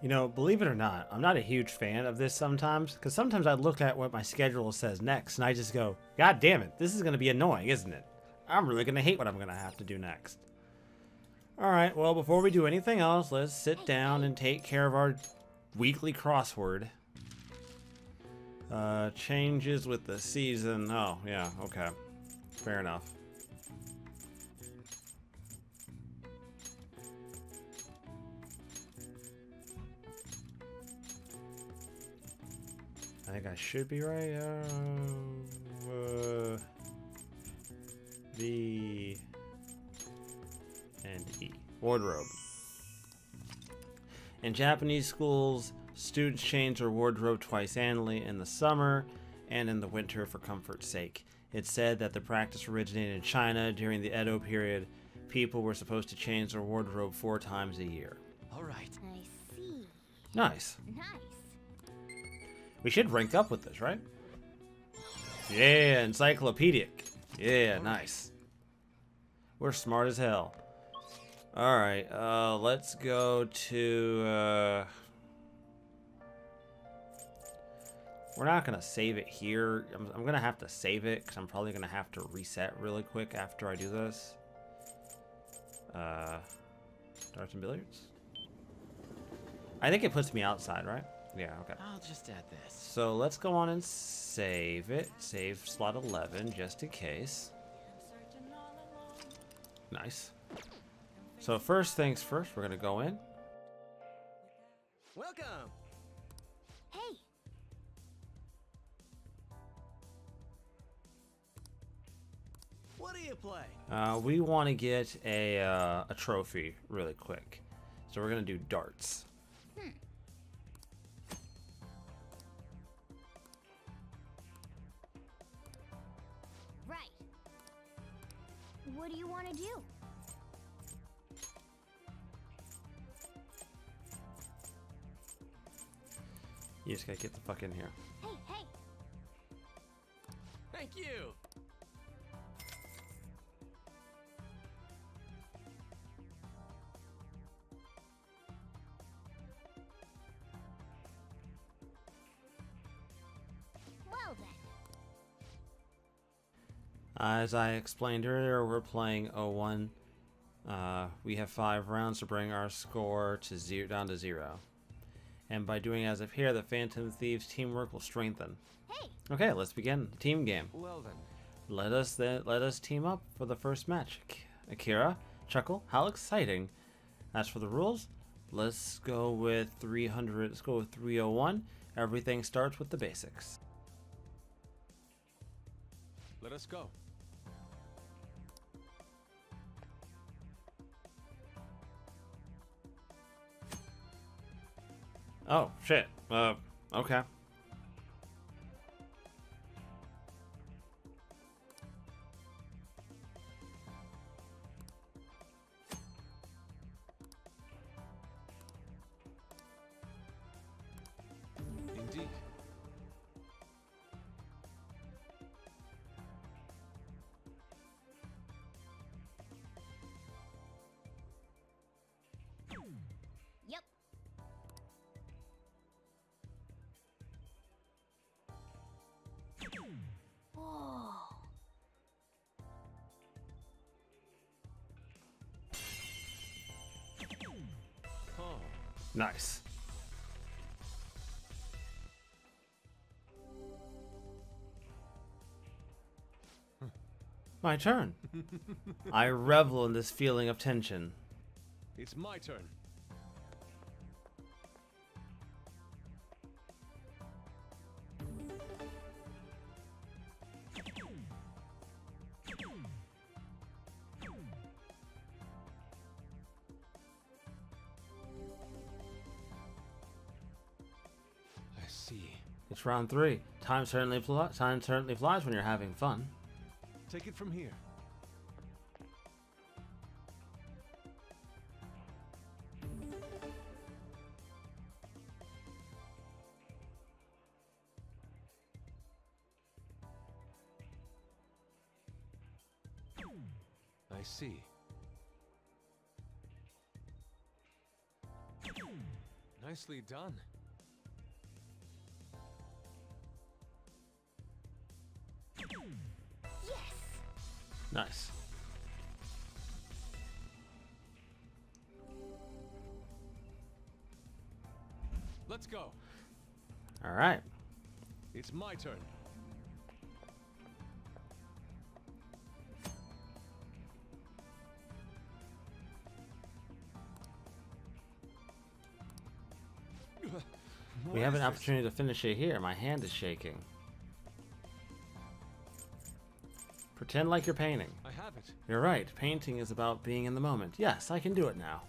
You know, believe it or not, I'm not a huge fan of this sometimes, because sometimes I look at what my schedule says next, and I just go, God damn it, this is going to be annoying, isn't it? I'm really going to hate what I'm going to have to do next. Alright, well, before we do anything else, let's sit down and take care of our weekly crossword. Uh, changes with the season. Oh, yeah, okay. Fair enough. I think I should be right. Uh, uh, B and E. Wardrobe. In Japanese schools, students change their wardrobe twice annually in the summer and in the winter for comfort's sake. It's said that the practice originated in China during the Edo period. People were supposed to change their wardrobe four times a year. All right. I see. Nice. Nice. We should rank up with this, right? Yeah, encyclopedic. Yeah, nice. We're smart as hell. Alright, uh, let's go to, uh... We're not gonna save it here. I'm, I'm gonna have to save it, because I'm probably gonna have to reset really quick after I do this. Uh... Darts and billiards? I think it puts me outside, right? Yeah, okay. I'll just add this. So let's go on and save it. Save slot 11 just in case. Nice. So first things first, we're going to go in. Welcome. Hey, What do you play? Uh, we want to get a, uh, a trophy really quick. So we're going to do darts. right. What do you want to do? You just got to get the fuck in here. Hey, hey. Thank you. As I explained earlier, we're playing 01. Uh, we have five rounds to bring our score to zero down to zero. And by doing as of here, the Phantom Thieves teamwork will strengthen. Hey, Okay, let's begin the team game. Well then. Let us then let us team up for the first match. Ak- Akira, Chuckle, how exciting! As for the rules, let's go with 300. Let's go with 301. Everything starts with the basics. Let us go. Oh shit. Uh, okay. Nice. My turn. I revel in this feeling of tension. It's my turn. It's round three. Time certainly. Time certainly flies when you're having fun. Take it from here. I see. Nicely done. Nice. Let's go. All right. It's my turn. We have an opportunity to finish it here. My hand is shaking. Pretend like you're painting. I have it. You're right. Painting is about being in the moment. Yes, I can do it now.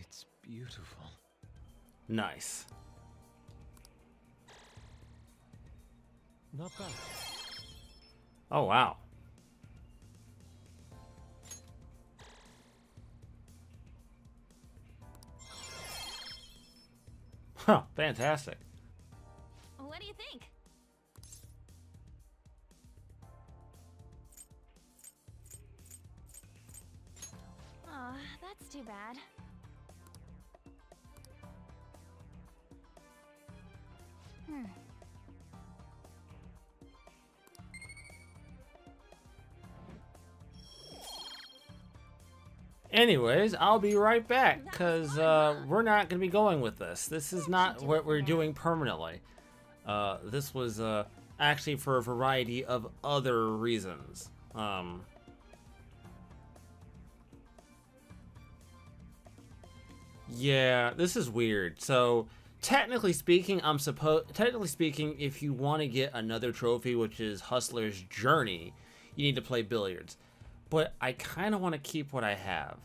It's beautiful. Nice. Not bad. Oh, wow. Fantastic. Anyways, I'll be right back because uh, we're not going to be going with this. This is not what we're doing permanently. Uh, this was uh, actually for a variety of other reasons. Um, yeah, this is weird. So, technically speaking, I'm supposed. Technically speaking, if you want to get another trophy, which is Hustler's Journey, you need to play billiards but I kind of want to keep what I have.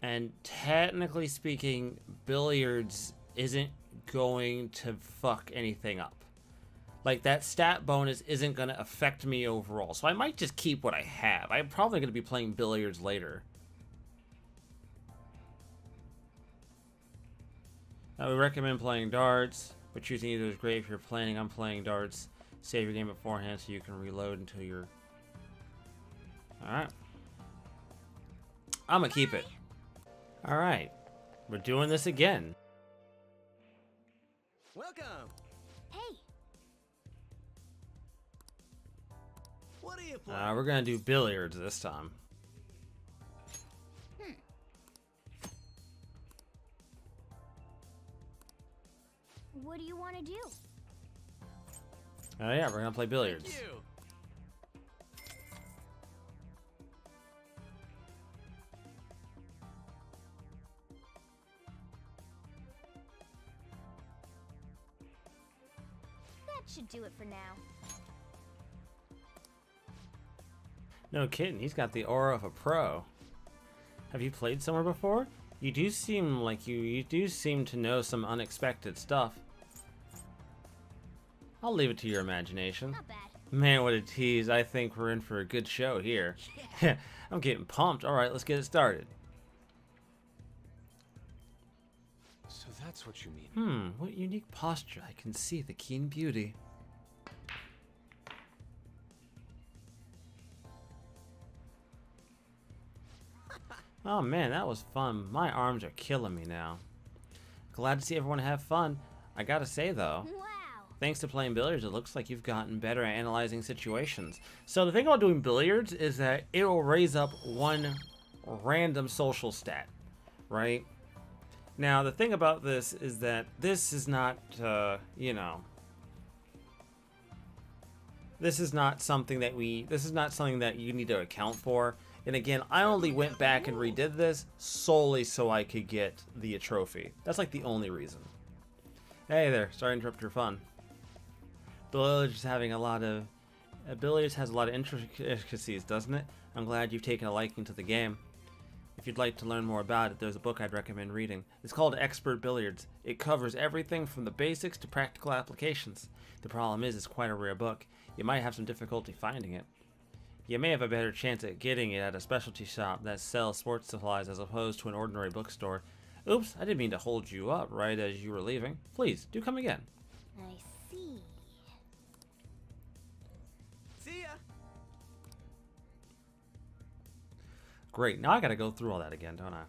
And technically speaking, billiards isn't going to fuck anything up. Like that stat bonus isn't going to affect me overall. So I might just keep what I have. I'm probably going to be playing billiards later. I would recommend playing darts, but choosing either is great if you're planning on playing darts. Save your game beforehand so you can reload until you're Alright. I'm gonna keep it. Alright. We're doing this again. Welcome. Hey, What are you playing? Uh, we're gonna do billiards this time. what do you want to do? Oh yeah, we're gonna play billiards. Thank you. That should do it for now. No kidding, he's got the aura of a pro. Have you played somewhere before? You do seem like you you do seem to know some unexpected stuff. I'll leave it to your imagination. Man, what a tease. I think we're in for a good show here. I'm getting pumped. Alright, let's get it started. That's what you mean. Hmm, what unique posture. I can see the keen beauty. Oh man, that was fun. My arms are killing me now. Glad to see everyone have fun. I gotta say though, Wow. thanks to playing billiards, it looks like you've gotten better at analyzing situations. So the thing about doing billiards is that it will raise up one random social stat, right? Now the thing about this is that this is not, uh, you know, this is not something that we, this is not something that you need to account for. And again, I only went back and redid this solely so I could get the trophy. That's like the only reason. Hey there, sorry to interrupt your fun. Billiards is having a lot of abilities has a lot of intricacies, doesn't it? I'm glad you've taken a liking to the game. If you'd like to learn more about it, there's a book I'd recommend reading. It's called Expert Billiards. It covers everything from the basics to practical applications. The problem is, it's quite a rare book. You might have some difficulty finding it. You may have a better chance at getting it at a specialty shop that sells sports supplies as opposed to an ordinary bookstore. Oops, I didn't mean to hold you up right as you were leaving. Please, do come again. I Great, now I gotta go through all that again, don't I?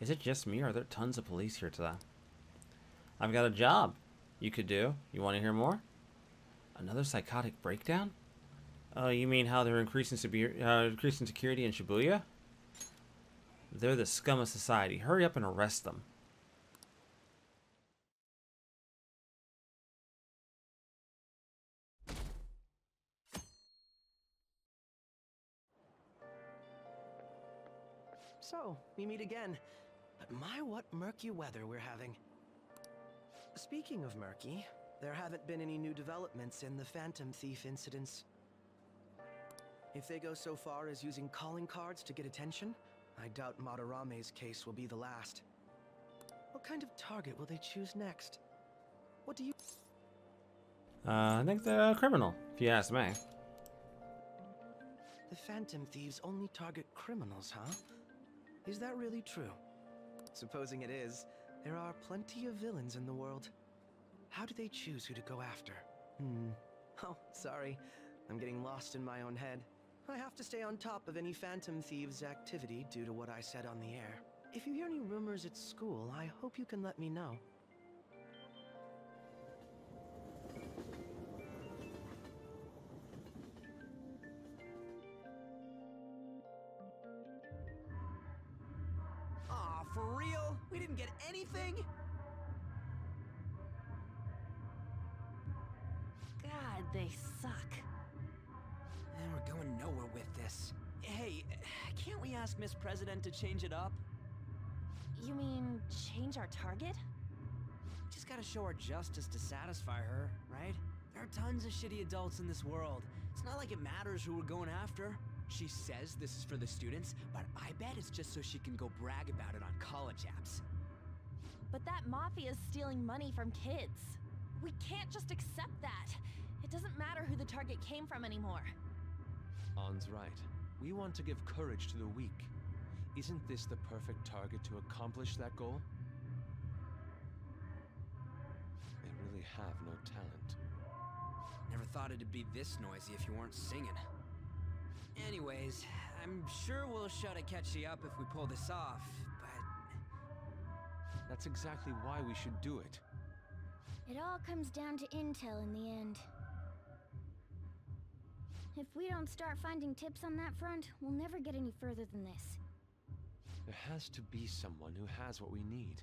Is it just me or are there tons of police here today? I've got a job you could do. You want to hear more? Another psychotic breakdown? Oh, you mean how they're increasing, uh, increasing security in Shibuya? They're the scum of society. Hurry up and arrest them. So, we meet again. But my, what murky weather we're having. Speaking of murky, there haven't been any new developments in the Phantom Thief incidents. If they go so far as using calling cards to get attention, I doubt Madarame's case will be the last. What kind of target will they choose next? What do you... Uh, I think the criminal, if you ask me. The Phantom Thieves only target criminals, huh? Is that really true? Supposing it is, there are plenty of villains in the world. How do they choose who to go after? Hmm. Oh, sorry. I'm getting lost in my own head. I have to stay on top of any Phantom Thieves activity due to what I said on the air. If you hear any rumors at school, I hope you can let me know. We didn't get anything? God, they suck. And we're going nowhere with this. Hey, can't we ask Miss President to change it up? You mean change our target? Just gotta show her justice to satisfy her, right? There are tons of shitty adults in this world. It's not like it matters who we're going after. She says this is for the students, but I bet it's just so she can go brag about it on college apps. But that mafia's stealing money from kids. We can't just accept that. It doesn't matter who the target came from anymore. An's right. We want to give courage to the weak. Isn't this the perfect target to accomplish that goal? They really have no talent. Never thought it'd be this noisy if you weren't singing. Anyways, I'm sure we'll shut a catchy up if we pull this off, but That's exactly why we should do it. It all comes down to intel in the end. If we don't start finding tips on that front, we'll never get any further than this. There has to be someone who has what we need.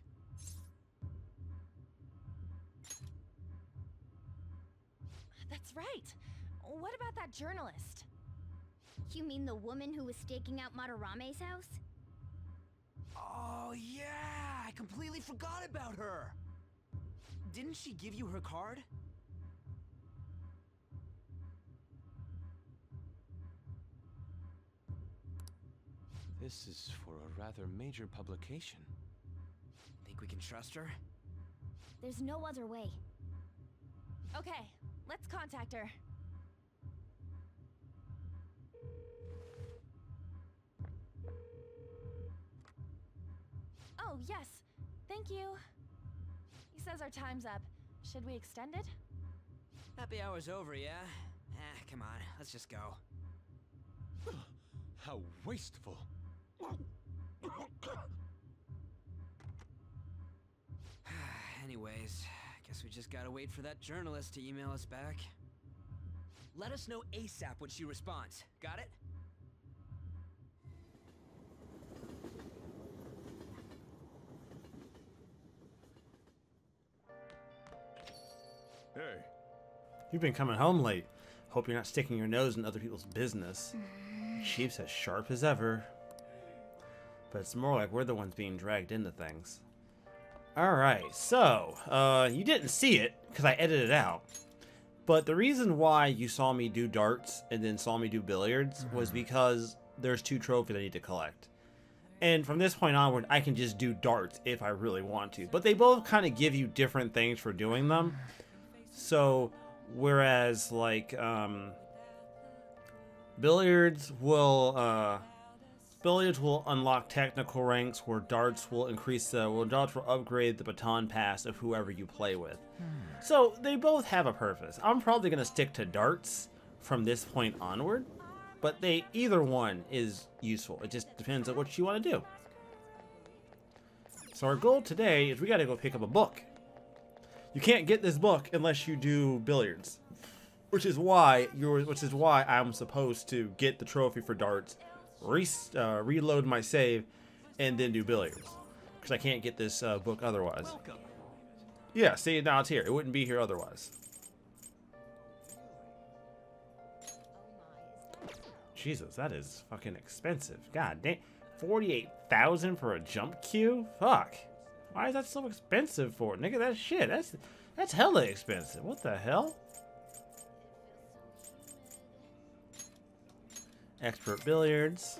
That's right. What about that journalist? You mean the woman who was staking out Madarame's house? Oh yeah, I completely forgot about her. Didn't she give you her card? This is for a rather major publication. Think we can trust her? There's no other way. Okay, let's contact her. Oh, yes. Thank you. He says our time's up. Should we extend it? Happy hour's over, yeah? Ah, come on, let's just go. How wasteful! Anyways, guess we just gotta wait for that journalist to email us back. Let us know ASAP when she responds. Got it? Hey, You've been coming home late. Hope you're not sticking your nose in other people's business. Chief's as sharp as ever. But it's more like we're the ones being dragged into things. Alright, so, uh, you didn't see it, because I edited it out. But the reason why you saw me do darts and then saw me do billiards was because there's two trophies I need to collect. And from this point onward, I can just do darts if I really want to. But they both kind of give you different things for doing them. So, whereas like um, billiards will uh, Billiards will unlock technical ranks, where darts will increase the, well, darts will upgrade the baton pass of whoever you play with. So they both have a purpose. I'm probably gonna stick to darts from this point onward, but they either one is useful. It just depends on what you want to do. So our goal today is we gotta go pick up a book. You can't get this book unless you do billiards, which is why you're, which is why I'm supposed to get the trophy for darts, re, uh, reload my save, and then do billiards, because I can't get this uh, book otherwise. Yeah, see now it's here. It wouldn't be here otherwise. Jesus, that is fucking expensive. God damn. 48,000 for a jump cue? Fuck. Why is that so expensive for? Nigga, that shit. That's that's hella expensive. What the hell? Expert billiards.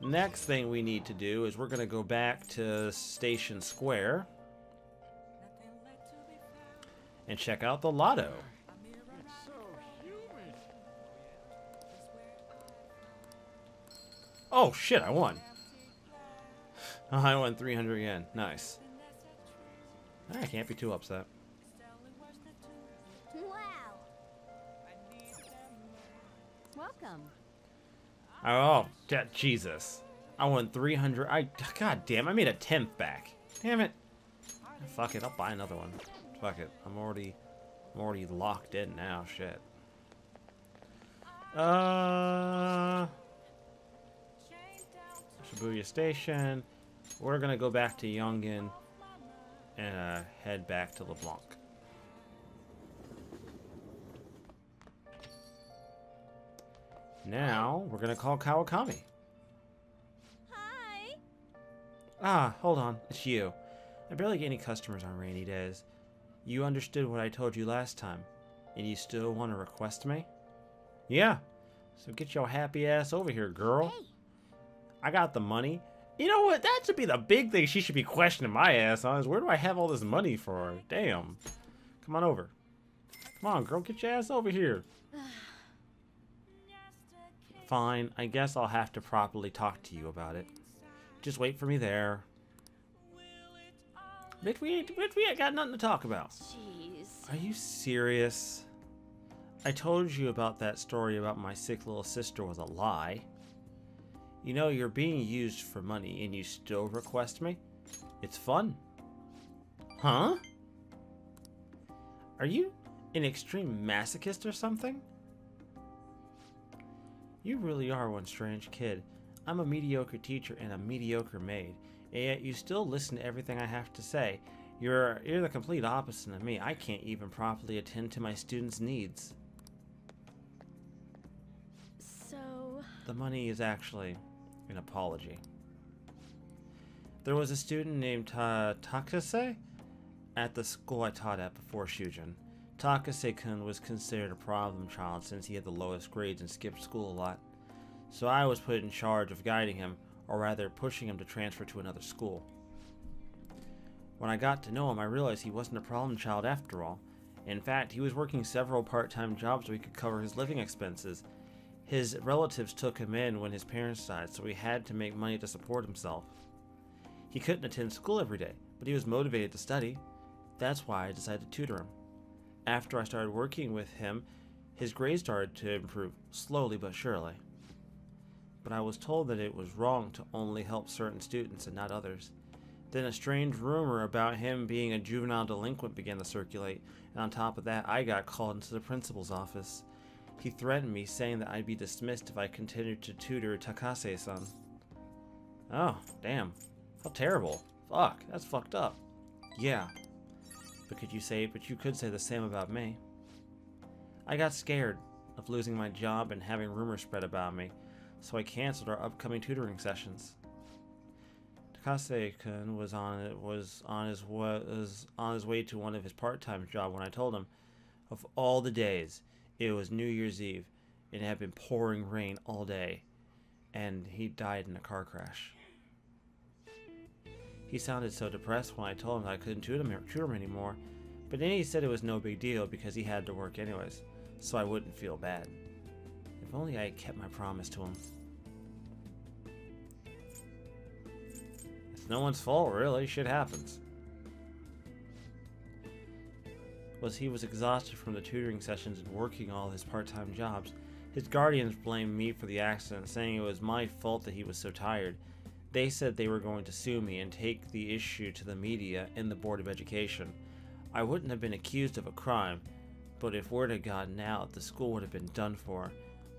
Next thing we need to do is we're going to go back to Station Square and check out the lotto. Oh shit, I won. Oh, I won 300 yen. Nice. Ah, I can't be too upset. Wow. Welcome. Oh, Jesus. I won 300. I God damn, I made a tenth back. Damn it. Ah, fuck it, I'll buy another one. Fuck it. I'm already I'm already locked in now, shit. Uh Shibuya Station. We're gonna go back to Yongen and uh, head back to LeBlanc. Now we're gonna call Kawakami. Hi. Ah, hold on. It's you. I barely get any customers on rainy days. You understood what I told you last time, and you still want to request me? Yeah. So get your happy ass over here, girl. Hey, I got the money. You know what? That should be the big thing she should be questioning my ass on is where do I have all this money for? Damn. Come on over. Come on, girl. Get your ass over here. Fine. I guess I'll have to properly talk to you about it. Just wait for me there. Bitch, we ain't, bitch, we ain't got nothing to talk about. Jeez. Are you serious? I told you about that story about my sick little sister was a lie. You know, you're being used for money and you still request me? It's fun. Huh? Are you an extreme masochist or something? You really are one strange kid. I'm a mediocre teacher and a mediocre maid, and yet you still listen to everything I have to say. You're you're the complete opposite of me. I can't even properly attend to my students' needs. So, The money is actually an apology. There was a student named Ta- Takase at the school I taught at before Shujin. Takase-kun was considered a problem child since he had the lowest grades and skipped school a lot. So I was put in charge of guiding him, or rather pushing him to transfer to another school. When I got to know him, I realized he wasn't a problem child after all. In fact, he was working several part-time jobs so he could cover his living expenses. His relatives took him in when his parents died, so he had to make money to support himself. He couldn't attend school every day, but he was motivated to study. That's why I decided to tutor him. After I started working with him, his grades started to improve, slowly but surely. But I was told that it was wrong to only help certain students and not others. Then a strange rumor about him being a juvenile delinquent began to circulate, and on top of that, I got called into the principal's office. He threatened me, saying that I'd be dismissed if I continued to tutor Takase-san. Oh, damn. How terrible. Fuck, that's fucked up. Yeah. But could you say but you could say the same about me. I got scared of losing my job and having rumors spread about me, so I canceled our upcoming tutoring sessions. Takase-kun was on was on his was on his way to one of his part-time job when I told him of all the days it was New Year's Eve. It had been pouring rain all day, and he died in a car crash. He sounded so depressed when I told him I couldn't tutor him, tutor him anymore, but then he said it was no big deal because he had to work anyways, so I wouldn't feel bad. If only I had kept my promise to him. It's no one's fault, really. Shit happens. Was he was exhausted from the tutoring sessions and working all his part-time jobs. His guardians blamed me for the accident, saying it was my fault that he was so tired. They said they were going to sue me and take the issue to the media and the Board of Education. I wouldn't have been accused of a crime, but if word had gotten out, the school would have been done for.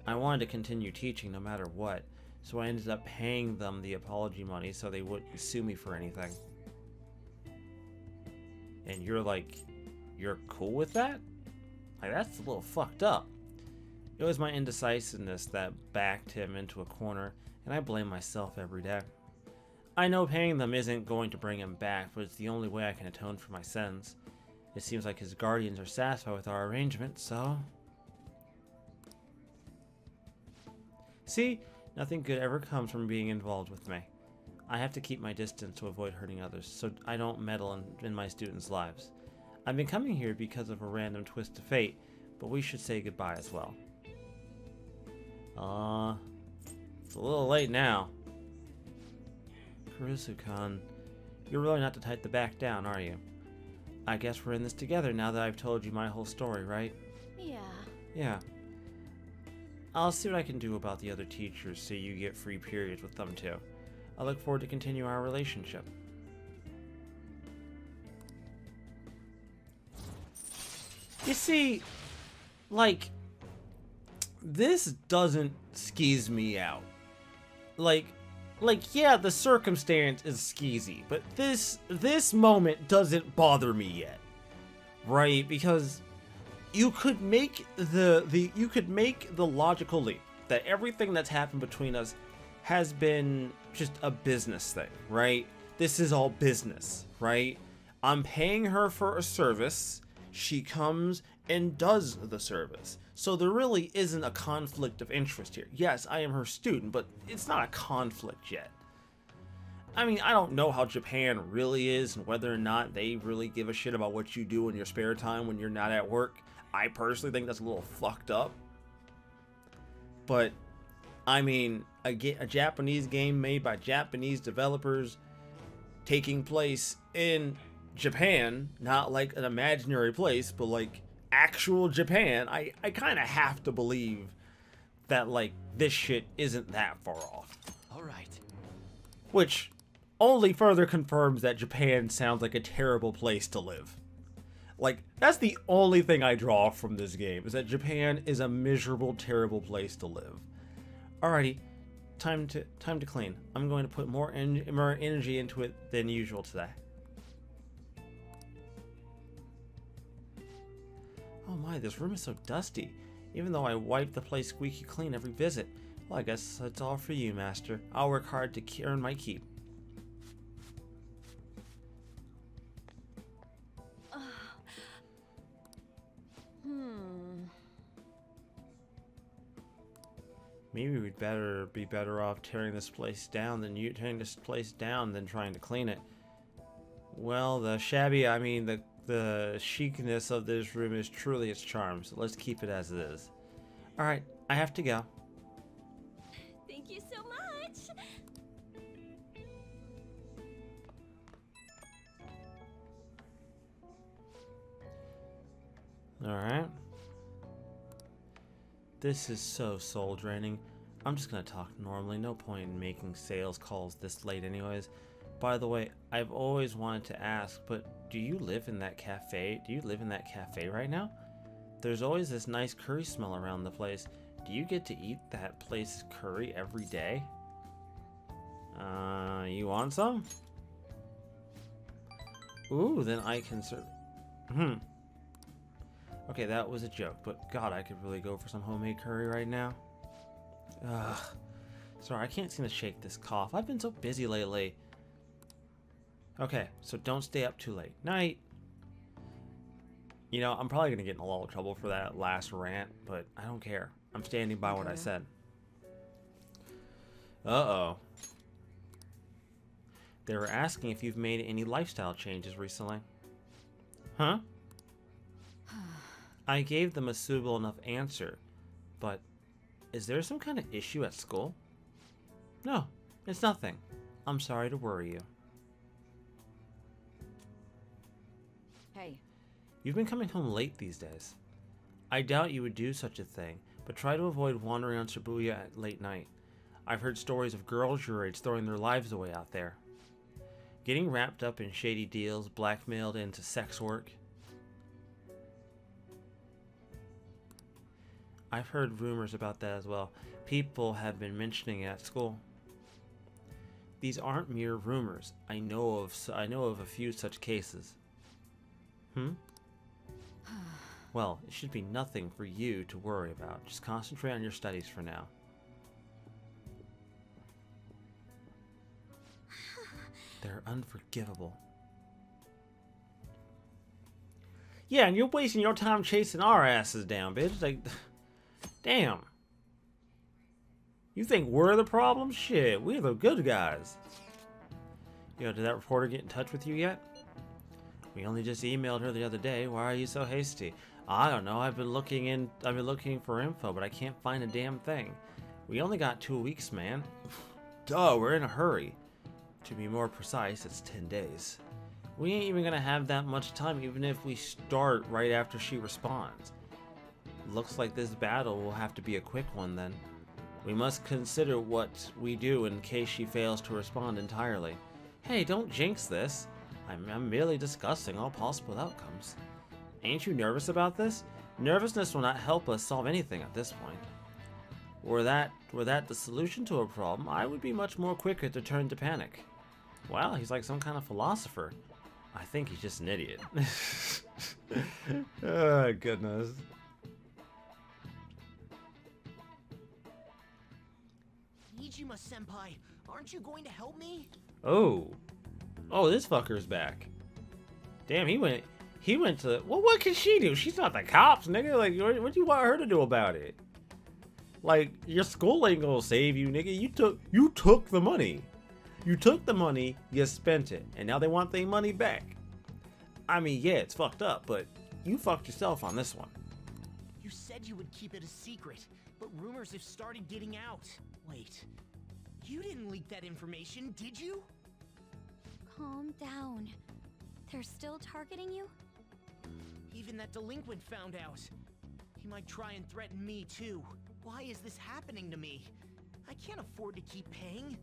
I wanted to continue teaching no matter what, so I ended up paying them the apology money so they wouldn't sue me for anything. And you're like, you're cool with that? Like, that's a little fucked up. It was my indecisiveness that backed him into a corner, and I blame myself every day. I know paying them isn't going to bring him back, but it's the only way I can atone for my sins. It seems like his guardians are satisfied with our arrangement, so... See, nothing good ever comes from being involved with me. I have to keep my distance to avoid hurting others, so I don't meddle in, in my students' lives. I've been coming here because of a random twist of fate, but we should say goodbye as well. Uh, it's a little late now. Kurusu-kun, you're really not the type to back down, are you? I guess we're in this together now that I've told you my whole story, right? Yeah. Yeah. I'll see what I can do about the other teachers so you get free periods with them too. I look forward to continue our relationship. You see, like, this doesn't skeeze me out. Like, like yeah, the circumstance is skeezy, but this this moment doesn't bother me yet, right? Because you could make the the you could make the logical leap that everything that's happened between us has been just a business thing, right? This is all business, right? I'm paying her for a service. She comes and does the service. So there really isn't a conflict of interest here. Yes, I am her student, but it's not a conflict yet. I mean, I don't know how Japan really is and whether or not they really give a shit about what you do in your spare time when you're not at work. I personally think that's a little fucked up. But, I mean, a, a Japanese game made by Japanese developers taking place in Japan, not like an imaginary place, but like actual Japan, I, I kind of have to believe that, like, this shit isn't that far off. Alright. Which only further confirms that Japan sounds like a terrible place to live. Like, that's the only thing I draw from this game, is that Japan is a miserable, terrible place to live. Alrighty, time to time to clean. I'm going to put more, en more energy into it than usual today. Oh my, this room is so dusty. Even though I wipe the place squeaky clean every visit. Well, I guess that's all for you, Master. I'll work hard to earn my keep. Hmm. Maybe we'd better be better off tearing this place down than you tearing this place down than trying to clean it. Well, the shabby, I mean, the the chicness of this room is truly its charm, so let's keep it as it is. Alright, I have to go. Thank you so much. Alright. This is so soul draining. I'm just gonna talk normally, no point in making sales calls this late anyways. By the way, I've always wanted to ask, but do you live in that cafe? Do you live in that cafe right now? There's always this nice curry smell around the place. Do you get to eat that place curry every day? Uh, you want some? Ooh, then I can serve. Hmm. Okay, that was a joke, but God, I could really go for some homemade curry right now. Ugh. Sorry, I can't seem to shake this cough. I've been so busy lately. Okay, so don't stay up too late. Night. You know, I'm probably going to get in a lot of trouble for that last rant, but I don't care. I'm standing by what I said. Uh-oh. They were asking if you've made any lifestyle changes recently. Huh? I gave them a suitable enough answer, but is there some kind of issue at school? No, it's nothing. I'm sorry to worry you. Hey, You've been coming home late these days. I doubt you would do such a thing, but try to avoid wandering on Shibuya at late night. I've heard stories of girls your age throwing their lives away out there. Getting wrapped up in shady deals, blackmailed into sex work. I've heard rumors about that as well. People have been mentioning it at school. These aren't mere rumors. I know of I know of a few such cases. Hmm? Well, it should be nothing for you to worry about. Just concentrate on your studies for now. They're unforgivable. Yeah, and you're wasting your time chasing our asses down, bitch. Like, damn. You think we're the problem? Shit, we're the good guys. Yo, did that reporter get in touch with you yet? We only just emailed her the other day. Why are you so hasty? I don't know. I've been looking in. I've been looking for info, but I can't find a damn thing. We only got two weeks, man. Duh, we're in a hurry. To be more precise, it's ten days. We ain't even gonna have that much time, even if we start right after she responds. Looks like this battle will have to be a quick one then. We must consider what we do in case she fails to respond entirely. Hey, don't jinx this. I'm, I'm merely discussing all possible outcomes. Ain't you nervous about this? Nervousness will not help us solve anything at this point. Were that were that the solution to a problem, I would be much more quicker to turn to panic. Wow, he's like some kind of philosopher. I think he's just an idiot. oh goodness. Niijima senpai, aren't you going to help me? Oh. Oh, this fucker's back. Damn, he went he went to well what can she do? She's not the cops, nigga. Like what, what do you want her to do about it? Like your school ain't gonna save you, nigga. You took you took the money. You took the money, you spent it, and now they want their money back. I mean, yeah, it's fucked up, but you fucked yourself on this one. You said you would keep it a secret, but rumors have started getting out. Wait, you didn't leak that information, did you? Calm down. They're still targeting you? Even that delinquent found out. He might try and threaten me too. Why is this happening to me? I can't afford to keep paying.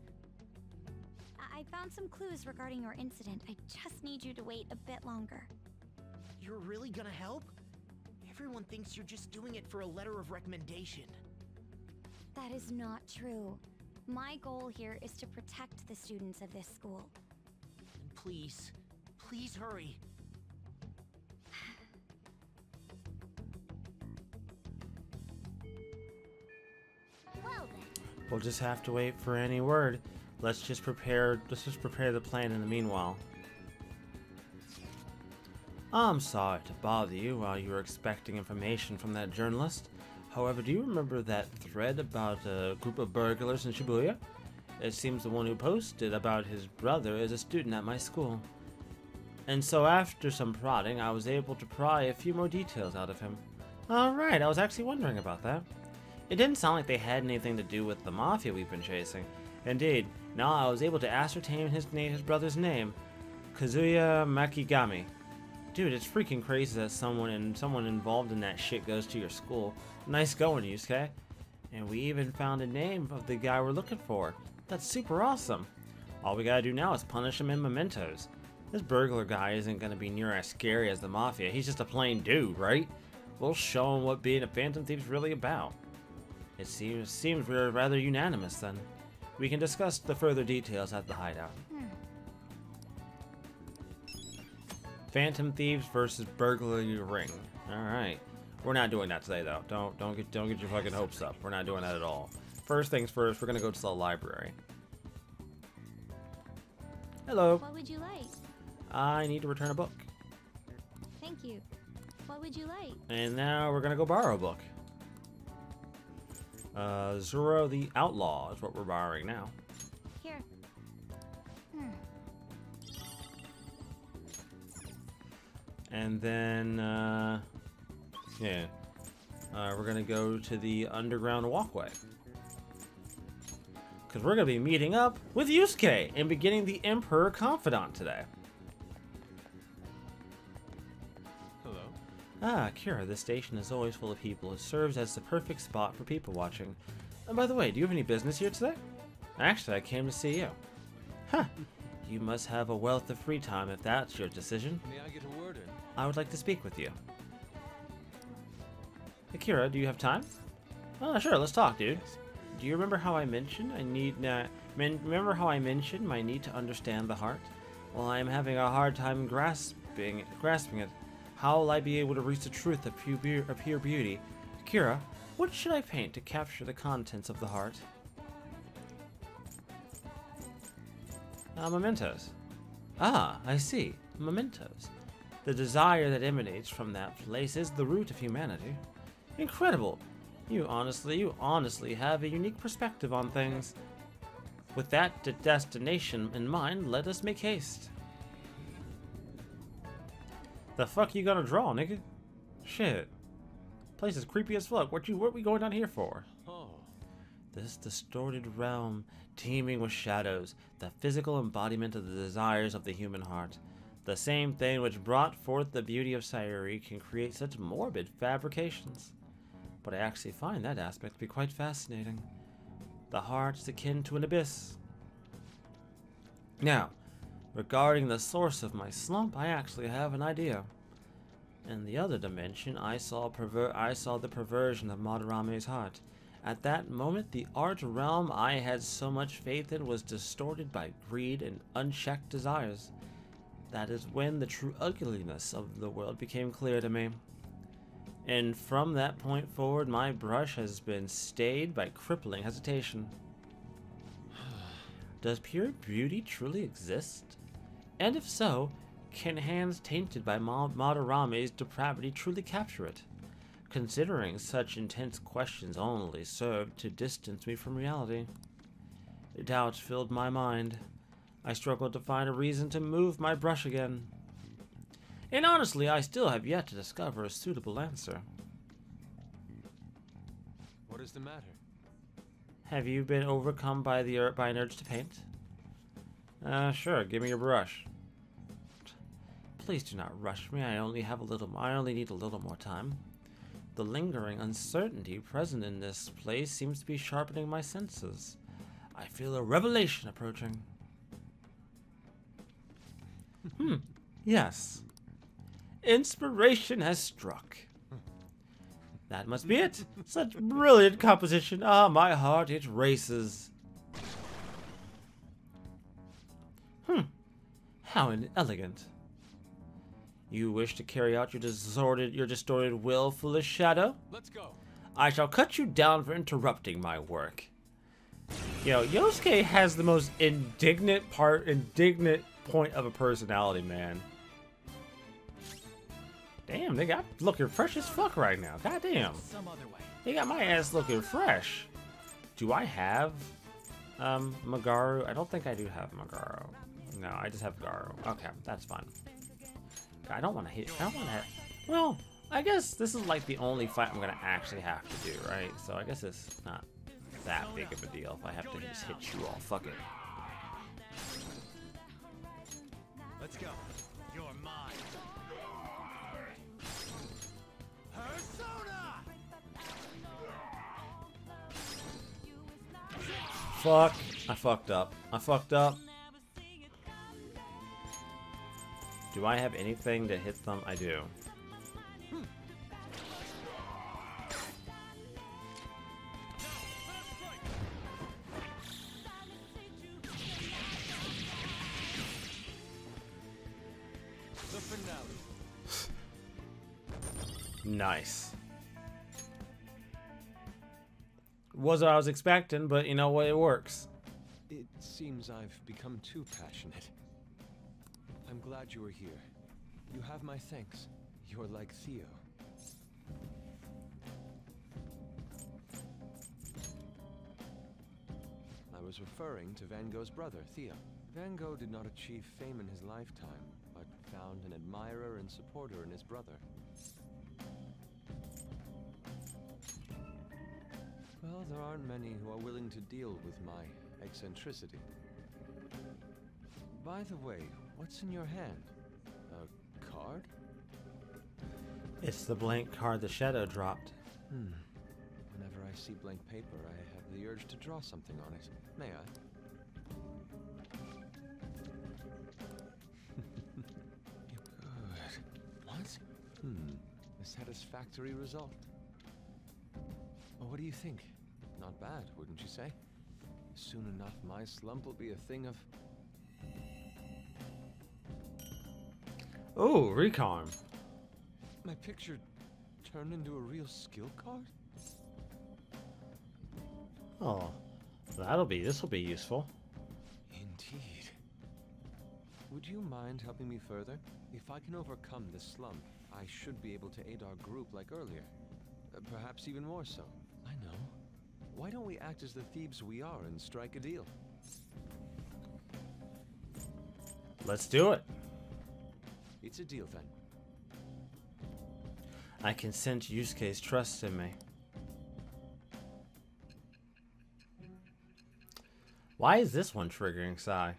I, I found some clues regarding your incident. I just need you to wait a bit longer. You're really gonna help? Everyone thinks you're just doing it for a letter of recommendation. That is not true. My goal here is to protect the students of this school. And please, please hurry. Well then. We'll just have to wait for any word. Let's just prepare let's just prepare the plan in the meanwhile. I'm sorry to bother you while you were expecting information from that journalist. However, do you remember that thread about a group of burglars in Shibuya? It seems the one who posted about his brother is a student at my school. And so after some prodding, I was able to pry a few more details out of him. Alright, I was actually wondering about that. It didn't sound like they had anything to do with the mafia we've been chasing. Indeed, now I was able to ascertain his his brother's name, Kazuya Makigami. Dude, it's freaking crazy that someone and someone involved in that shit goes to your school. Nice going, Yusuke. And we even found a name of the guy we're looking for. That's super awesome. All we gotta do now is punish him in mementos. This burglar guy isn't gonna be near as scary as the mafia. He's just a plain dude, right? We'll show him what being a phantom thief's really about. It seems, seems we're rather unanimous then. We can discuss the further details at the hideout. Hmm. Phantom thieves versus burglary ring. All right, we're not doing that today though. Don't don't get don't get your fucking hopes up. We're not doing that at all. First things first, we're gonna go to the library. Hello. What would you like? I need to return a book. Thank you. What would you like? And now we're gonna go borrow a book. Uh, Zoro the Outlaw is what we're borrowing now. Here. Hmm. And then, uh, yeah, uh, we're gonna go to the underground walkway. Because we're gonna be meeting up with Yusuke and beginning the Emperor Confidant today. Hello. Ah, Kira, this station is always full of people. It serves as the perfect spot for people watching. And by the way, do you have any business here today? Actually, I came to see you. Huh. You must have a wealth of free time if that's your decision. May I get a word in? I would like to speak with you. Akira, do you have time? Oh, sure, let's talk, dude. Do you remember how I mentioned I need uh, men- remember how I mentioned my need to understand the heart? Well, I am having a hard time grasping grasping it. How will I be able to reach the truth of pure, of pure beauty? Akira, what should I paint to capture the contents of the heart? Ah, mementos. Ah, I see. Mementos. The desire that emanates from that place is the root of humanity. Incredible! You honestly, you honestly have a unique perspective on things. With that de- destination in mind, let us make haste. The fuck you gonna draw, nigga? Shit. Place is creepy as fuck. What you what we going down here for? Oh, This distorted realm, teeming with shadows, the physical embodiment of the desires of the human heart. The same thing which brought forth the beauty of Sayuri can create such morbid fabrications. But I actually find that aspect to be quite fascinating. The heart is akin to an abyss. Now, regarding the source of my slump, I actually have an idea. In the other dimension, I saw I saw the perversion of Madarame's heart. At that moment, the art realm I had so much faith in was distorted by greed and unchecked desires. That is when the true ugliness of the world became clear to me. And from that point forward, my brush has been stayed by crippling hesitation. Does pure beauty truly exist? And if so, can hands tainted by Ma- Madarame's depravity truly capture it? Considering such intense questions only served to distance me from reality. Doubt filled my mind. I struggled to find a reason to move my brush again. And honestly, I still have yet to discover a suitable answer. what is the matter? Have you been overcome by the ur- by an urge to paint? Uh, sure. Give me your brush. Please do not rush me. I only have a little. I only need a little more time. The lingering uncertainty present in this place seems to be sharpening my senses. I feel a revelation approaching. Hmm. Yes. Inspiration has struck. That must be it. Such brilliant composition. Ah, my heart, it races. Hmm. How inelegant. You wish to carry out your distorted, your distorted will, foolish shadow? Let's go. I shall cut you down for interrupting my work. You know, Yosuke has the most indignant part, indignant point of a personality, man. Damn, they got looking fresh as fuck right now. Goddamn. Way. They got my ass looking fresh. Do I have um Magaru? I don't think I do have Magaru. No, I just have Garu. Okay, that's fine. I don't want to hit. I don't want to. Well, I guess this is like the only fight I'm gonna actually have to do, right? So I guess it's not that big of a deal if I have to just hit you all. Fuck it. Let's go. Fuck. I fucked up. I fucked up. Do I have anything to hit them? I do. Nice. Was what I was expecting, but you know what? It works. It seems I've become too passionate. I'm glad you were here. You have my thanks. You're like Theo. I was referring to Van Gogh's brother, Theo. Van Gogh did not achieve fame in his lifetime, but found an admirer and supporter in his brother. Well, there aren't many who are willing to deal with my eccentricity. By the way, what's in your hand? A card? It's the blank card the shadow dropped. Hmm. Whenever I see blank paper, I have the urge to draw something on it. May I? Good. What? Hmm. A satisfactory result. Well, what do you think? Not bad, wouldn't you say? Soon enough, my slump will be a thing of. Oh, recon. My picture turned into a real skill card? Oh, that'll be, this will be useful. Indeed. Would you mind helping me further? If I can overcome this slump, I should be able to aid our group like earlier. Uh, perhaps even more so. Why don't we act as the thieves we are and strike a deal? Let's do it. It's a deal then. I can sense Yusuke's trust in me. Why is this one triggering Sae?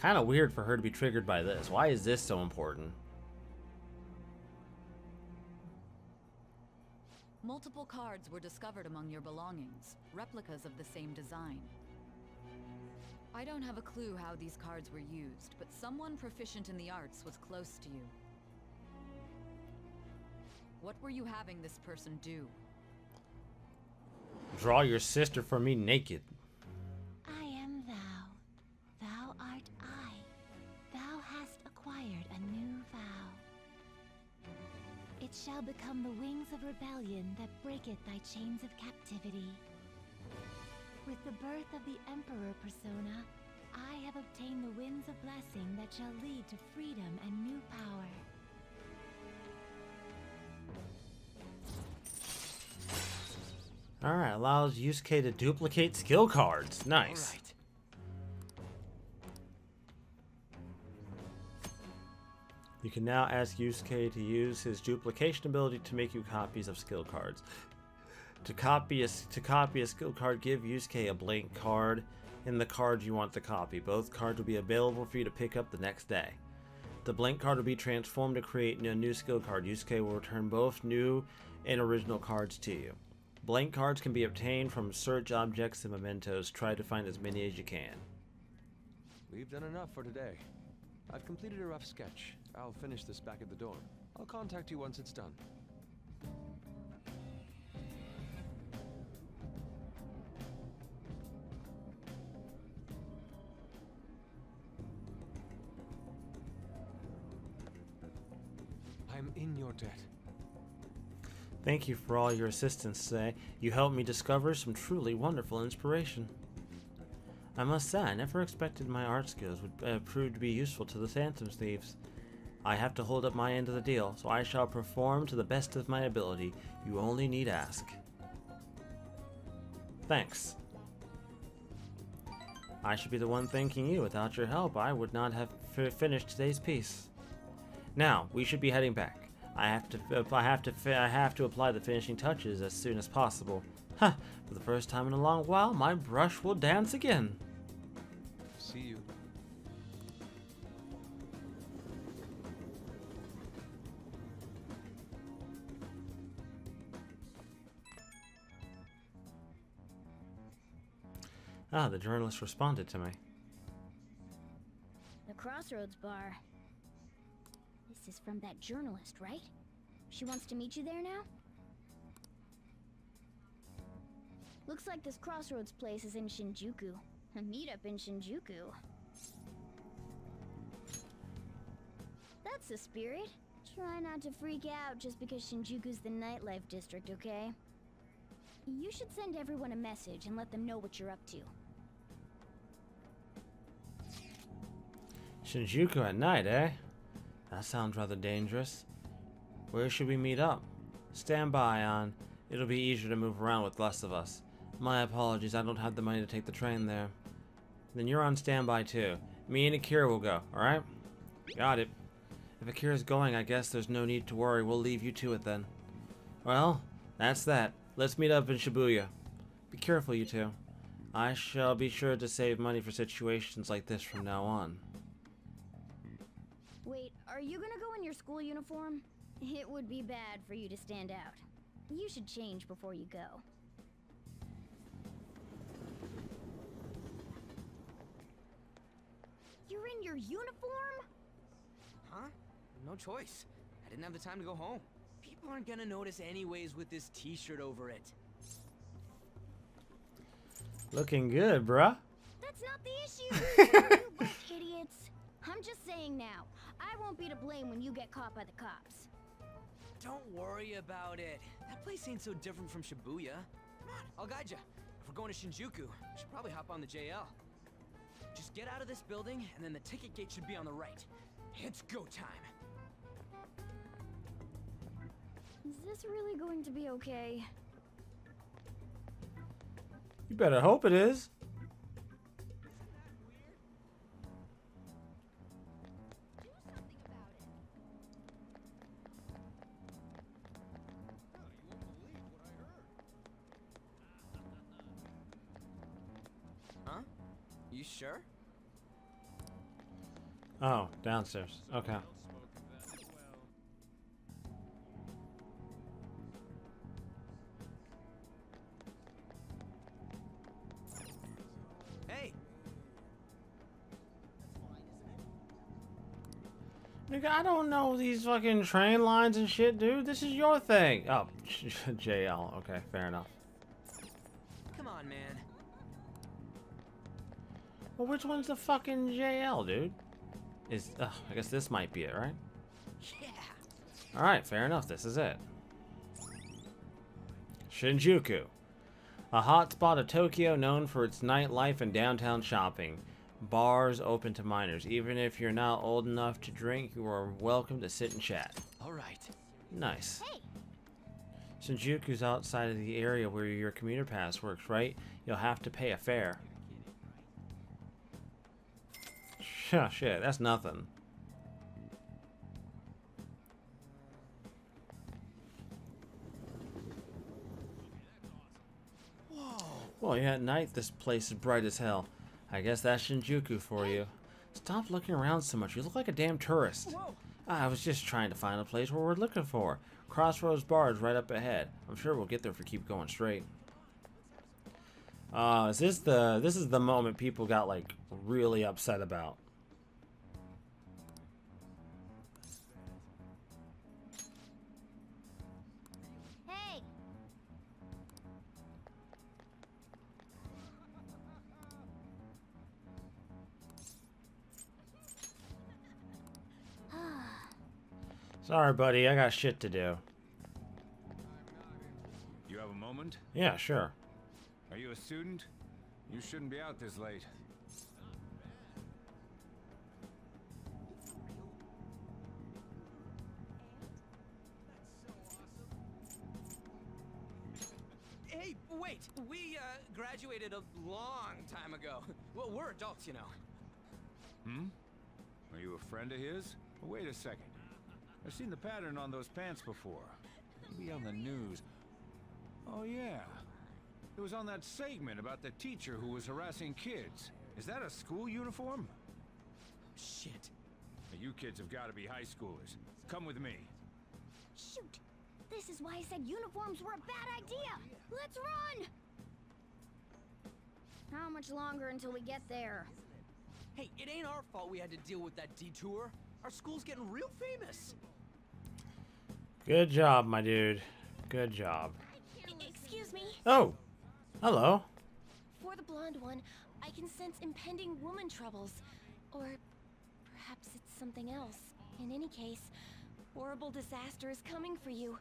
Kind of weird for her to be triggered by this. Why is this so important? Multiple cards were discovered among your belongings, replicas of the same design. I don't have a clue how these cards were used, but someone proficient in the arts was close to you. What were you having this person do? Draw your sister for me naked. Shall become the wings of rebellion that breaketh thy chains of captivity. With the birth of the Emperor persona, I have obtained the winds of blessing that shall lead to freedom and new power. Alright, allows Yusuke to duplicate skill cards. Nice. You can now ask Yusuke to use his duplication ability to make you copies of skill cards. To copy a, to copy a skill card, give Yusuke a blank card in the card you want to copy. Both cards will be available for you to pick up the next day. The blank card will be transformed to create a new skill card. Yusuke will return both new and original cards to you. Blank cards can be obtained from search objects and mementos. Try to find as many as you can. We've done enough for today. I've completed a rough sketch. I'll finish this back at the dorm. I'll contact you once it's done. I'm in your debt. Thank you for all your assistance today. You helped me discover some truly wonderful inspiration. I must say, I never expected my art skills would uh, prove to be useful to the Phantom Thieves. I have to hold up my end of the deal, so I shall perform to the best of my ability. You only need ask. Thanks. I should be the one thanking you. Without your help, I would not have finished today's piece. Now, we should be heading back. I have to I have to I have to apply the finishing touches as soon as possible. Ha! For the first time in a long while, my brush will dance again. Ah, the journalist responded to me. The Crossroads Bar. This is from that journalist, right? She wants to meet you there now? Looks like this Crossroads place is in Shinjuku. A meetup in Shinjuku. That's the spirit. Try not to freak out just because Shinjuku's the nightlife district, okay? You should send everyone a message and let them know what you're up to. Shinjuku at night, eh? That sounds rather dangerous. Where should we meet up? Stand by, on. It'll be easier to move around with less of us. My apologies, I don't have the money to take the train there. Then you're on standby too. Me and Akira will go, alright? Got it. If Akira's going, I guess there's no need to worry. We'll leave you to it then. Well, that's that. Let's meet up in Shibuya. Be careful, you two. I shall be sure to save money for situations like this from now on. Wait, are you gonna go in your school uniform? It would be bad for you to stand out. You should change before you go. You're in your uniform? Huh? No choice. I didn't have the time to go home. People aren't gonna notice anyways with this t-shirt over it. Looking good, bruh. That's not the issue. you bunch idiots. I'm just saying now. I won't be to blame when you get caught by the cops. Don't worry about it. That place ain't so different from Shibuya. Come on, I'll guide you. If we're going to Shinjuku, we should probably hop on the JL. Just get out of this building, and then the ticket gate should be on the right. It's go time. Is this really going to be okay? You better hope it is. Sure? Oh, downstairs. Okay. Hey, Nigga, I don't know these fucking train lines and shit, dude. This is your thing. Oh, JL. Okay, fair enough. come on, man. Well, which one's the fucking JL, dude? Is uh, I guess this might be it, right? Yeah. All right, fair enough. This is it. Shinjuku, a hotspot of Tokyo known for its nightlife and downtown shopping. Bars open to minors. Even if you're not old enough to drink, you are welcome to sit and chat. All right. Nice. Hey, Shinjuku's outside of the area where your commuter pass works, right? You'll have to pay a fare. Shit, that's nothing. Well, yeah, at night this place is bright as hell. I guess that's Shinjuku for you. Stop looking around so much. You look like a damn tourist. Whoa. I was just trying to find a place where we're looking for. Crossroads Bar is right up ahead. I'm sure we'll get there if we keep going straight. Uh, is this the this is the moment people got like really upset about? Sorry, buddy, I got shit to do. You have a moment? Yeah, sure. Are you a student? You shouldn't be out this late. Hey, wait. We uh, graduated a long time ago. Well, we're adults, you know. Hmm? Are you a friend of his? Wait a second. I've seen the pattern on those pants before. Maybe on the news. Oh, yeah. It was on that segment about the teacher who was harassing kids. Is that a school uniform? Shit. Now, You kids have got to be high schoolers. Come with me. shoot. This is why I said uniforms were a bad idea. Let's run! How much longer until we get there? Hey, it ain't our fault we had to deal with that detour. Our school's getting real famous. Good job, my dude. Good job. Excuse me. Oh, hello. For the blonde one, I can sense impending woman troubles. Or perhaps it's something else. In any case, horrible disaster is coming for you.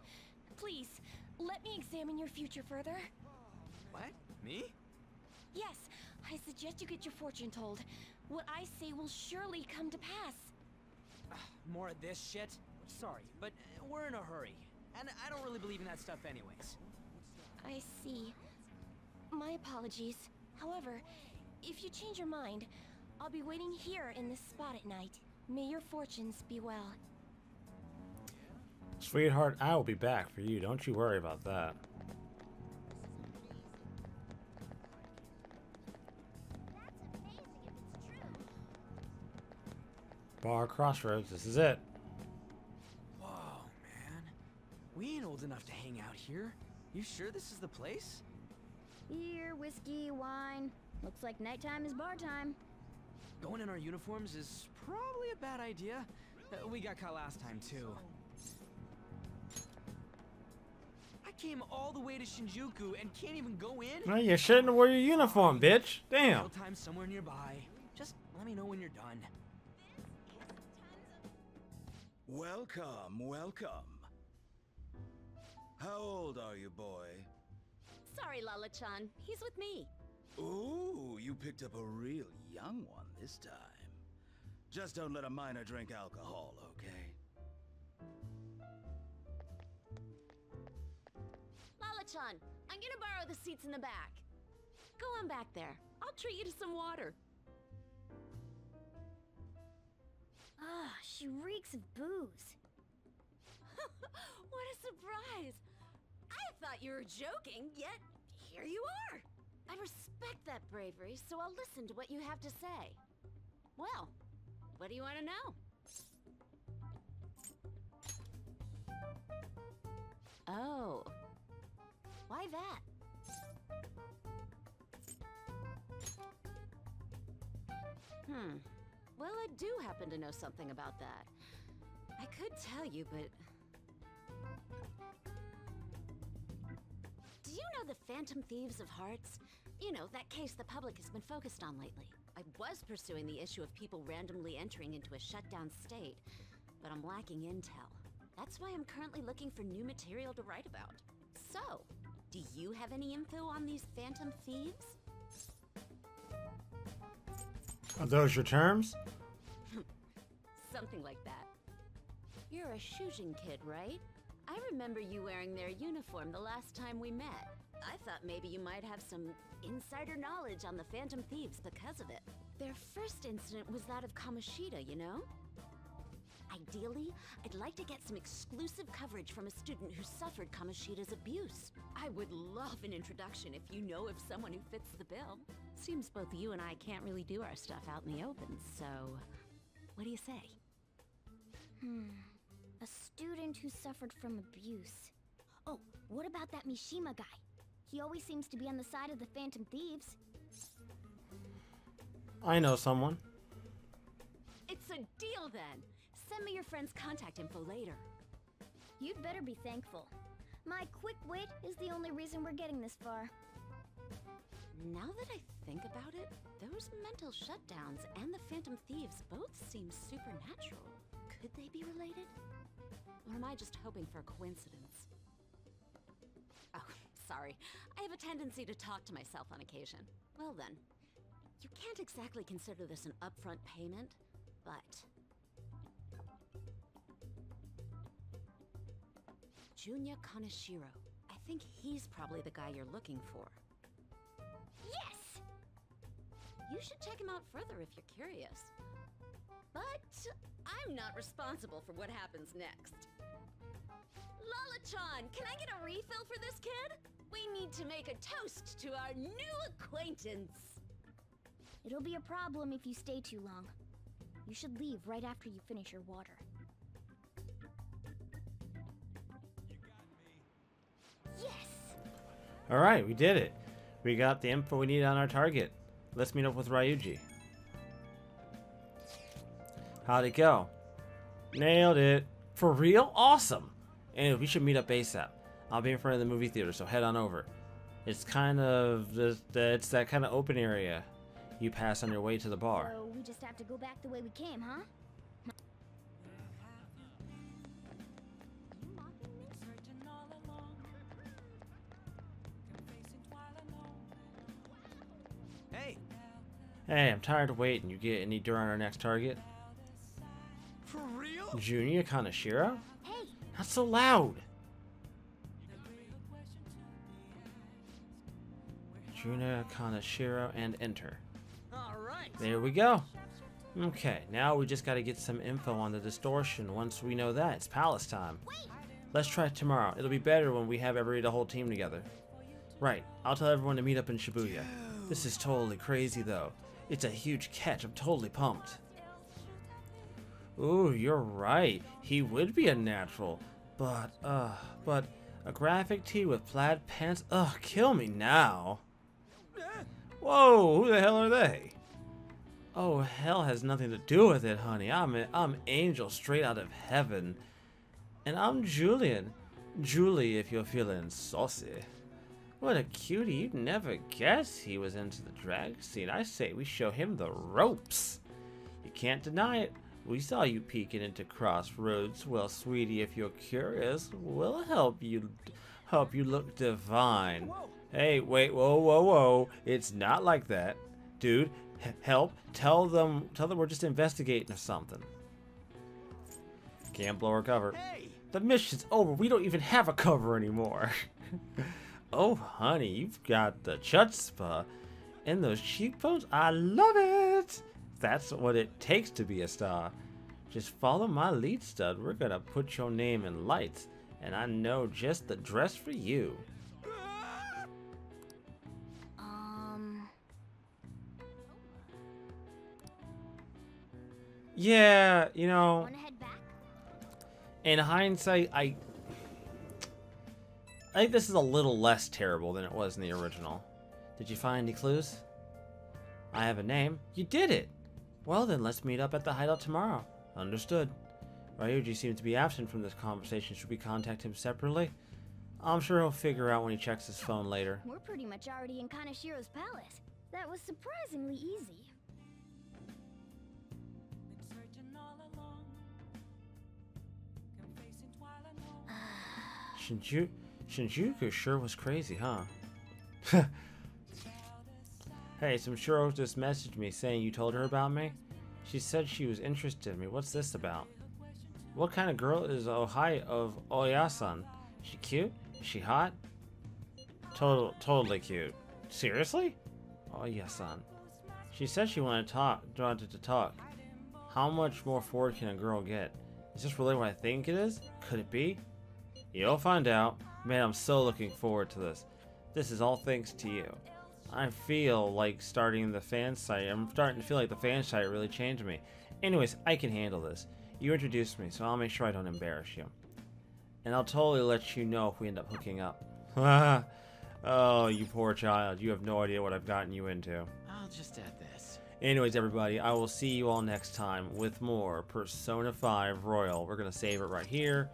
Please, let me examine your future further. What? Me? Yes, I suggest you get your fortune told. What I say will surely come to pass. More of this shit? Sorry, but uh, we're in a hurry. And I don't really believe in that stuff anyways. I see. My apologies. However, if you change your mind, I'll be waiting here in this spot at night. May your fortunes be well. Sweetheart, I will be back for you. Don't you worry about that. Bar Crossroads, this is it. Old enough to hang out here. You sure this is the place? Beer, whiskey, wine. Looks like nighttime is bar time. Going in our uniforms is probably a bad idea. Uh, we got caught last time, too. I came all the way to Shinjuku and can't even go in? Well, you shouldn't wear your uniform, bitch. Damn. Real time somewhere nearby. Just let me know when you're done. Welcome, welcome. How old are you, boy? Sorry, Lala-chan. He's with me. Ooh, you picked up a real young one this time. Just don't let a minor drink alcohol, okay? Lala-chan, I'm gonna borrow the seats in the back. Go on back there. I'll treat you to some water. Ah, she reeks of booze. what a surprise! Thought you were joking, yet here you are. I respect that bravery, so I'll listen to what you have to say. Well, what do you want to know? Oh. Why that? Hmm. Well, I do happen to know something about that. I could tell you, but... know the Phantom Thieves of Hearts? You know, that case the public has been focused on lately. I was pursuing the issue of people randomly entering into a shutdown state, but I'm lacking intel. That's why I'm currently looking for new material to write about. So, do you have any info on these Phantom Thieves? Are those your terms? Something like that. You're a Shujin kid, right? I remember you wearing their uniform the last time we met. I thought maybe you might have some insider knowledge on the Phantom Thieves because of it. Their first incident was that of Kamoshida, you know? Ideally, I'd like to get some exclusive coverage from a student who suffered Kamoshida's abuse. I would love an introduction if you know of someone who fits the bill. Seems both you and I can't really do our stuff out in the open, so... What do you say? Hmm. A student who suffered from abuse. Oh, what about that Mishima guy? He always seems to be on the side of the Phantom Thieves. I know someone. It's a deal then! Send me your friend's contact info later. You'd better be thankful. My quick wit is the only reason we're getting this far. Now that I think about it, those mental shutdowns and the Phantom Thieves both seem supernatural. Could they be related? Or am I just hoping for a coincidence? Sorry. I have a tendency to talk to myself on occasion. Well then, you can't exactly consider this an upfront payment, but... Junya Kaneshiro. I think he's probably the guy you're looking for. Yes! You should check him out further if you're curious. But I'm not responsible for what happens next. Lala-chan, can I get a refill for this kid? We need to make a toast to our new acquaintance. It'll be a problem if you stay too long. You should leave right after you finish your water. Yes! Alright, we did it. We got the info we need on our target. Let's meet up with Ryuji. How'd it go? Nailed it. For real? Awesome. And we should meet up ASAP. I'll be in front of the movie theater, so head on over. It's kind of the, the it's that kind of open area you pass on your way to the bar. So we just have to go back the way we came, huh? Hey, Hey, I'm tired of waiting. You get any dirt on our next target? for real? Junya Kaneshiro? Hey, Not so loud. Junya Kaneshiro and enter. All right. There we go. Okay, now we just gotta get some info on the distortion. Once we know that, it's palace time. Let's try it tomorrow. It'll be better when we have every the whole team together. Right, I'll tell everyone to meet up in Shibuya. This is totally crazy though. It's a huge catch. I'm totally pumped. Ooh, you're right. He would be a natural. But, uh, but a graphic tee with plaid pants? Ugh, kill me now. Whoa, who the hell are they? Oh, hell has nothing to do with it, honey. I'm a, I'm Angel straight out of heaven. And I'm Julian. Julie, if you're feeling saucy. What a cutie. You'd never guess he was into the drag scene. I say we show him the ropes. You can't deny it. We saw you peeking into Crossroads. Well, sweetie, if you're curious, we'll help you help you look divine. Whoa. Hey, wait, whoa, whoa, whoa. It's not like that. Dude, help. Tell them tell them we're just investigating or something. Can't blow our cover. Hey. The mission's over. We don't even have a cover anymore. oh, honey, you've got the chutzpah and those cheekbones. I love it. That's what it takes to be a star. Just follow my lead stud. We're gonna put your name in lights, and I know just the dress for you. Yeah, you know. In hindsight, I I think this is a little less terrible than it was in the original. Did you find any clues? I have a name. You did it! Well then, let's meet up at the hideout tomorrow. Understood. Ryuji seems to be absent from this conversation. Should we contact him separately? I'm sure he'll figure out when he checks his phone later. We're pretty much already in Kaneshiro's palace. That was surprisingly easy. Shinju Shinjuku sure was crazy, huh? hey, some Shiro just messaged me saying you told her about me. She said she was interested in me. What's this about? What kind of girl is Ohai of Ohya-san? She cute? Is she hot? Total, totally cute. Seriously? Ohya-san. She said she wanted to talk, wanted to talk. How much more forward can a girl get? Is this really what I think it is? Could it be? You'll find out. Man, I'm so looking forward to this. This is all thanks to you. I feel like starting the fan site. I'm starting to feel like the fan site really changed me. Anyways, I can handle this. You introduced me, so I'll make sure I don't embarrass you. And I'll totally let you know if we end up hooking up. oh, you poor child. You have no idea what I've gotten you into. I'll just add this. Anyways, everybody, I will see you all next time with more Persona 5 Royal. We're going to save it right here.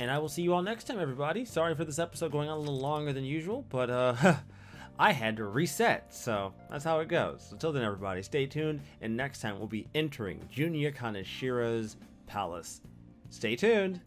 And I will see you all next time, everybody. Sorry for this episode going on a little longer than usual, but uh, I had to reset, so that's how it goes. Until then, everybody, stay tuned, and next time we'll be entering Junya Kaneshiro's palace. Stay tuned!